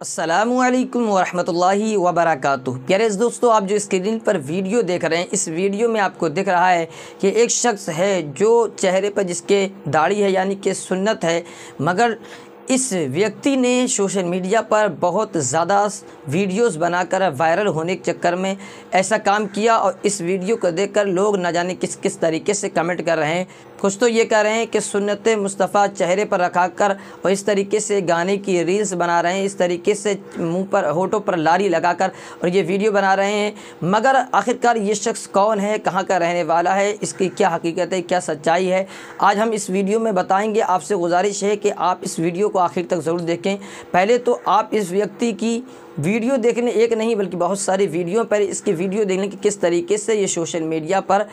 असलकम वरहमतुल्लाहि वबरकातुहू प्यारे दोस्तों, आप जो स्क्रीन पर वीडियो देख रहे हैं, इस वीडियो में आपको दिख रहा है कि एक शख्स है जो चेहरे पर जिसके दाढ़ी है, यानी कि सुन्नत है, मगर इस व्यक्ति ने सोशल मीडिया पर बहुत ज़्यादा वीडियोस बनाकर वायरल होने के चक्कर में ऐसा काम किया और इस वीडियो को देखकर लोग ना जाने किस किस तरीके से कमेंट कर रहे हैं। कुछ तो ये कह रहे हैं कि सुन्नत मुस्तफ़ा चेहरे पर रखा कर और इस तरीके से गाने की रील्स बना रहे हैं, इस तरीके से मुँह पर, होठों पर लारी लगाकर और ये वीडियो बना रहे हैं। मगर आखिरकार ये शख्स कौन है, कहाँ का रहने वाला है, इसकी क्या हकीकत है, क्या सच्चाई है? आज हम इस वीडियो में बताएँगे, आपसे गुजारिश है कि आप इस वीडियो को आखिर तक ज़रूर देखें। पहले तो आप इस व्यक्ति की वीडियो देखने एक नहीं, बल्कि बहुत सारी वीडियो पर इसकी वीडियो देखने की किस तरीके से ये सोशल मीडिया पर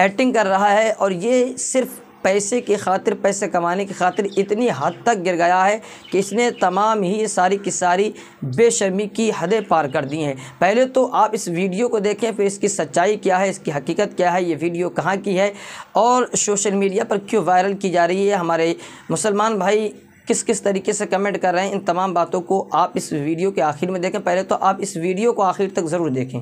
एक्टिंग कर रहा है और ये सिर्फ़ पैसे की खातिर, पैसे कमाने की खातिर इतनी हद तक गिर गया है कि इसने तमाम ही सारी की सारी बेशर्मी की हदें पार कर दी हैं। पहले तो आप इस वीडियो को देखें, फिर इसकी सच्चाई क्या है, इसकी हकीकत क्या है, ये वीडियो कहाँ की है और सोशल मीडिया पर क्यों वायरल की जा रही है। हमारे मुसलमान भाई किस किस तरीके से कमेंट कर रहे हैं, इन तमाम बातों को आप इस वीडियो के आखिर में देखें। पहले तो आप इस वीडियो को आखिर तक ज़रूर देखें।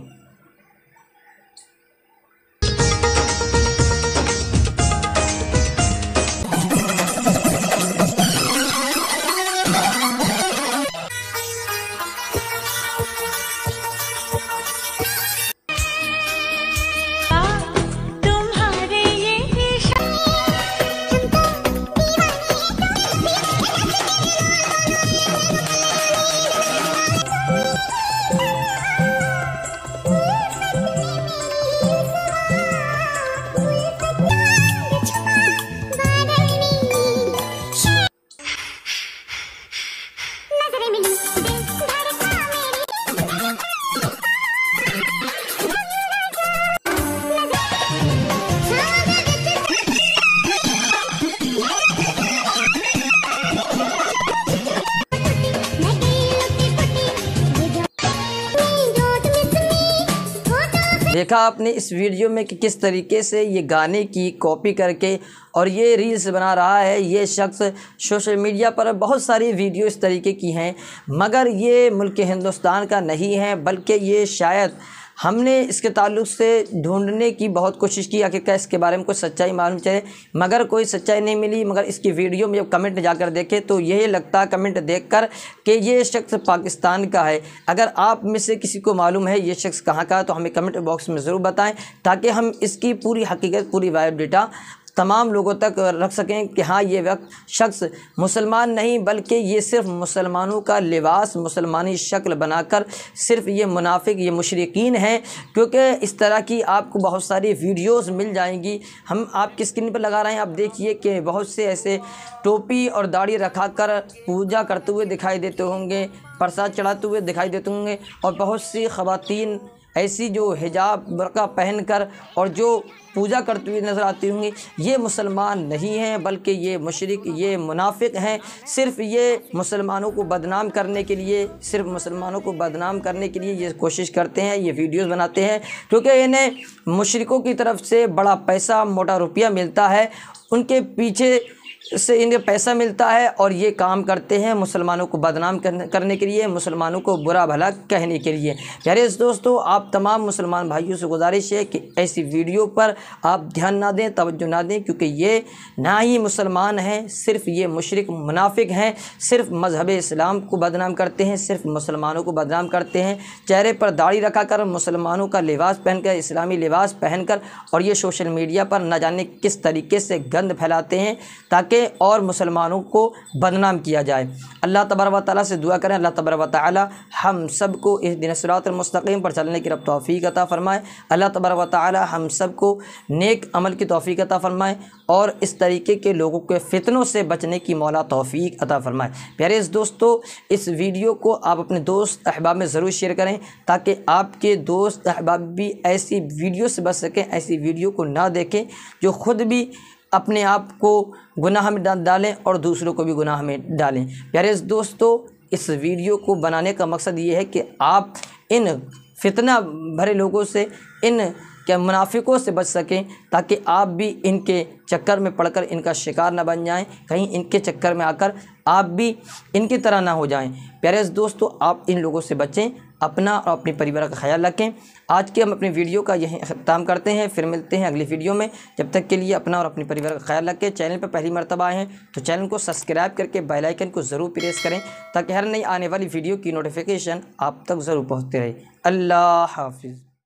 देखा आपने इस वीडियो में कि किस तरीके से ये गाने की कॉपी करके और ये रील्स बना रहा है, ये शख्स सोशल मीडिया पर बहुत सारी वीडियो इस तरीके की हैं, मगर ये मुल्क हिंदुस्तान का नहीं है, बल्कि ये शायद हमने इसके ताल्लुक से ढूँढने की बहुत कोशिश की, आखिरकार इसके बारे में कोई सच्चाई मालूम चले। मगर कोई सच्चाई नहीं मिली, मगर इसकी वीडियो में जब कमेंट जाकर देखे तो यही लगता कमेंट देख कर कि ये शख्स पाकिस्तान का है। अगर आप में से किसी को मालूम है ये शख्स कहाँ का तो हमें कमेंट बॉक्स में ज़रूर बताएँ, ताकि हम इसकी पूरी हकीकत, पूरी बायोडाटा तमाम लोगों तक रख सकें कि हाँ ये वक्त शख्स मुसलमान नहीं, बल्कि ये सिर्फ़ मुसलमानों का लिबास, मुसलमानी शक्ल बनाकर सिर्फ़ ये मुनाफिक, ये मुशरकिन हैं। क्योंकि इस तरह की आपको बहुत सारी वीडियोस मिल जाएँगी। हम आपकी स्क्रीन पर लगा रहे हैं? आप देखिए कि बहुत से ऐसे टोपी और दाढ़ी रखा कर पूजा करते हुए दिखाई देते होंगे, प्रसाद चढ़ाते हुए दिखाई देते होंगे, और बहुत सी ख़वातीन ऐसी जो हिजाब बरका पहनकर और जो पूजा करती हुई नज़र आती होंगी, ये मुसलमान नहीं हैं, बल्कि ये मुशरक, ये मुनाफिक हैं। सिर्फ़ ये मुसलमानों को बदनाम करने के लिए, सिर्फ़ मुसलमानों को बदनाम करने के लिए ये कोशिश करते हैं, ये वीडियोस बनाते हैं, क्योंकि इन्हें मुशरकों की तरफ़ से बड़ा पैसा, मोटा रुपया मिलता है। उनके पीछे से इन्हें पैसा मिलता है और ये काम करते हैं मुसलमानों को बदनाम करने के लिए, मुसलमानों को बुरा भला कहने के लिए। प्यारे दोस्तों, आप तमाम मुसलमान भाइयों से गुजारिश है कि ऐसी वीडियो पर आप ध्यान ना दें, तवज्जो ना दें, क्योंकि ये ना ही मुसलमान हैं, सिर्फ़ ये मुशरक, मुनाफिक हैं, सिर्फ़ मज़हब इस्लाम को बदनाम करते हैं, सिर्फ़ मुसलमानों को बदनाम करते हैं। चेहरे पर दाढ़ी रखा कर मुसलमानों का लिबास पहनकर, इस्लामी लिबास पहनकर और ये सोशल मीडिया पर ना जाने किस तरीके से गंद फैलाते हैं, ताकि और मुसलमानों को बदनाम किया जाए। अल्लाह तबारक व ताली से दुआ करें, अल्लाह तबारक व ताली हम सबको इस दिन मुस्तकीम पर चलने की रब तोफ़ी अता फ़रमाए। अल्लाह तबारक व ताली हम सबको नेक अमल की तोफ़ी अता फ़रमाए और इस तरीके के लोगों के फितनों से बचने की मौला तोफ़ी अता फ़रमाए। प्यारे इस दोस्तों, इस वीडियो को आप अपने दोस्त अहबाब में ज़रूर शेयर करें ताकि आपके दोस्त अहबाब भी ऐसी वीडियो से बच सकें, ऐसी वीडियो को ना देखें जो ख़ुद भी अपने आप को गुनाह में डालें और दूसरों को भी गुनाह में डालें। प्यारे दोस्तों, इस वीडियो को बनाने का मकसद ये है कि आप इन फितना भरे लोगों से, इन कि मुनाफिकों से बच सकें, ताकि आप भी इनके चक्कर में पड़कर इनका शिकार ना बन जाएँ, कहीं इनके चक्कर में आकर आप भी इनकी तरह ना हो जाएँ। प्यारे दोस्तों, आप इन लोगों से बचें अपना और अपने परिवार का ख्याल रखें। आज के हम अपने वीडियो का यही अख्ताम करते हैं, फिर मिलते हैं अगली वीडियो में। जब तक के लिए अपना और अपने परिवार का ख्याल रखें। चैनल पर पहली मरतबा आए हैं तो चैनल को सब्सक्राइब करके बेल आइकन को ज़रूर प्रेस करें, ताकि हर नई आने वाली वीडियो की नोटिफिकेशन आप तक ज़रूर पहुँचते रहे। अल्लाह हाफिज़।